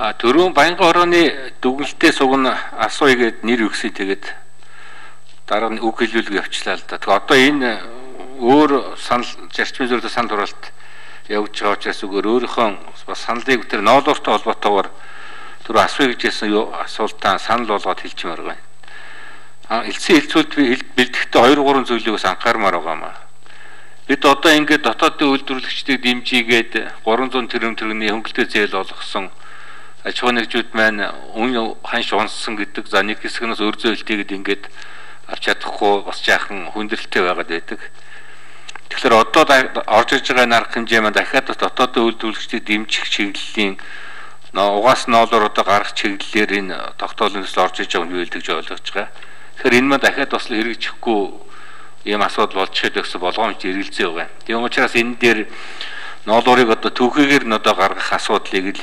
А дөрөв Баянган хорооны дүгнэлтээ сугна асууя гэд нэр өгсөй тэгээд дараа нь үг хэлүүлэг явчлаа л да. Тэгээ одоо энэ өөр санал зарчмын зөвлөлт санал хураалт явж байгаа учраас үгээр өөрийнхөө бас саналыг тэр ноолууртай холбоотойгоор түр асууя гэж хэлсэн асуултаа санал болгоод хэлчмээр байна. А элсэн хэлцүүлд би бэлтгэхдээ 2 3 зүйлийг бас анхаармаар байгаа маа. Бид одоо ингээд дотоодын үйлдвэрлэгчдийг дэмжигээд 300 тэрбум төгрөгийн хөнгөлтэй зээл олгосон аж ахуй нэгжүүд маань үн ханш унссан гэдэг за нэг хэсэг нь өр зөөлтийгэд ингээд авч чадахгүй бас жаахан хүндрэлтэй байгаад байдаг. Тэгэхээр одоо орж иж байгаа арга хэмжээ маань дахиад дотоодын үйлдвэрлэгчдийг дэмжих чиглэлийн угаас ноолоор одоо гарах чиглэлээр энэ тогтоолын төсөл орж иж байгааг нь үйлдэж ойлгож байгаа. Тэгэхээр энэ маань дахиад бас хэрэгжихгүй ийм асуудал болж ихэд гэсэн болгоомж эргэлзээ байгаа. Тийм учраас энэ дээр ноолуурыг одоо түүхийгээр нь одоо гаргах асуудлыг л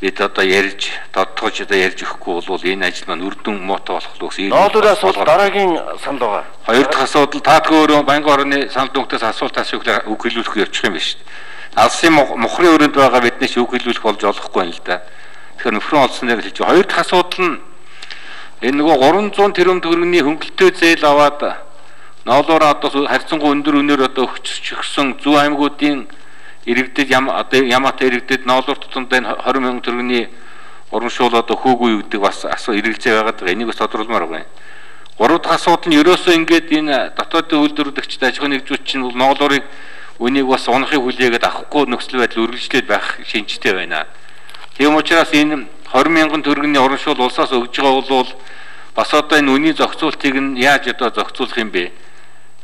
бид одоо ярьж тодтогч одоо ярьж өгөхгүй бол энэ ажил маань үрдэн муутай болох л үс. Ноолын асуудал дараагийн санал байгаа. Хоёр дахь асуудал таадгүй өөрөө Баянган орны санал дүнхтээс асуулт асуух үг хэлүүлэх явчих юм биш. Алсын мухрын өрөөнд байгаа биднээс үг хэлүүлэх болж олохгүй юм л да. Тэгэхээр нөхрөн олсноор хэлж хоёр дахь асуудал нь энэ нөгөө 300 тэрбум төгрөгийн хөнгөлтөө зээл аваад ноолоороо одоо харьцангуй өндөр өнөр одоо өгчөжсөн зүү аймагуудын иргэдэд ям одоо ямаатай иргэдэд ноолуур тутамдаа 20 мянган төгрөгийн урамшуул одоо хөөгүй гэдэг бас асуу эргэлзээ байгаад байгаа. Энийг бас тодруулмаар байна. Гурав дахь асуудал нь ерөөсөө ингээд энэ дотоодын үйлдвэрлэгчд аж ахуйн нэгжүүд чинь бол ноолуурыг үнийг бас унахыг хүлээгээд авахгүй нөхцөл байдал үргэлжлээд байх шинжтэй байна. Тийм учраас энэ 20 мянган төгрөгийн урамшуул улсаас өгж байгаа бол бас одоо энэ үнийн зохицуултыг нь яаж одоо зохицуулах юм бэ?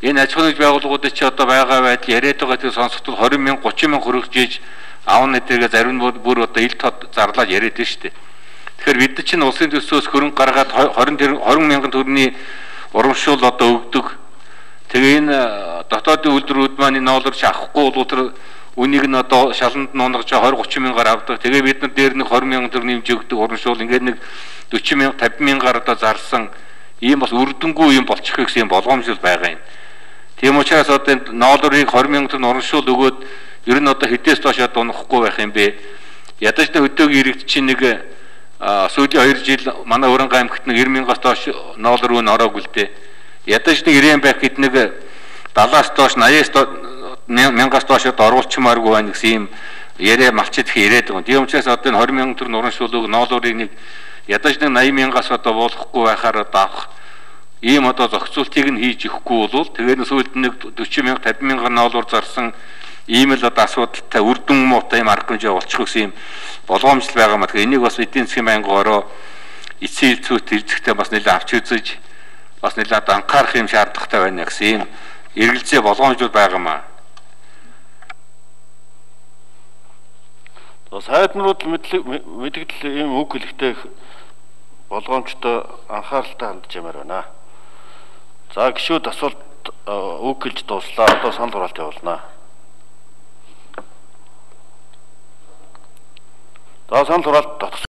Энэ аж ахуйн байгууллагуудад чи одоо байгаа байдал яриад байгаа тэр сонсогдол 20 мянга 30 мянга хөргөжж аавны дээрээ зарим нь бүр одоо ил тод зарлаад яриад байна шүү дээ. Тэгэхээр бид чинь улсын төсөөс хөрөнгө гаргаад 20 20 мянган төгрөгийн урамшуул одоо өгдөг. Тэгээ энэ э, дотоодын үйлдвэрүүд маань энэ долларч авахгүй бол тэр үнийг нь одоо шаланд нунгаж 20 30 мянгаар авдаг. Тэгээ бид нар дээр нэг 20 мянган төгрөг нэмж өгдөг урамшуул ингээд нэг 40 мянга 50 мянгаар одоо зарсан ийм бас үрдэнгүй юм болчих гэсэн болгоомжтой байгаа юм. Тийм учраас одоо энэ ноолорыг 20 мянган тонн урамшуул өгөөд ер нь одоо хэдээс доошоо дунахгүй байх юм бэ? Ядаж нэг өдөөгийн иргэд чинь нэг сүүлийн 2 жил манай Өрөнгө аймагт нэг 90 мянгаас доош ноолор өн ороогүй л дээ. Ядаж нэг 90 байх гэд нэг 70-аас доош 80-аас мянгаас доош оруулчмааргүй байна гэсэн юм яриа малчид их яриад байгаа. Тийм учраас одоо энэ 20 мянган төгрөг урамшуулыг ноолорыг нэг ядаж нэг 80 мянгаас одоо буулгахгүй байхаар одоо авах ийм одоо зохицуултыг нь хийж өгөхгүй бол тэгээд сүүлд нэг 40 мянга 50 мянган доллар зарсан ийм л одоо асуудалтай үрдэн муутай юм арга хэмжээ болчих гэсэн юм болгоомжл байгаа маа. Тэгэхээр энийг бас эдийн засгийн байнгын ороо эцсийн хилцүүт ирзэхтэй бас нэлээд авч үзэж бас нэлээд анхаарах юм шаардлагатай байна гэсэн юм эргэлзээ болгоомжлууд байгаа маа. Сайднууд мэдээлэл ийм үг хэлэхдээ болгоомжтой анхааралтай хандж ямаар байна. За гişүүд асуулт үг хэлж дууслаа. Одоо санал хураалт явуулнаа. За санал хураалт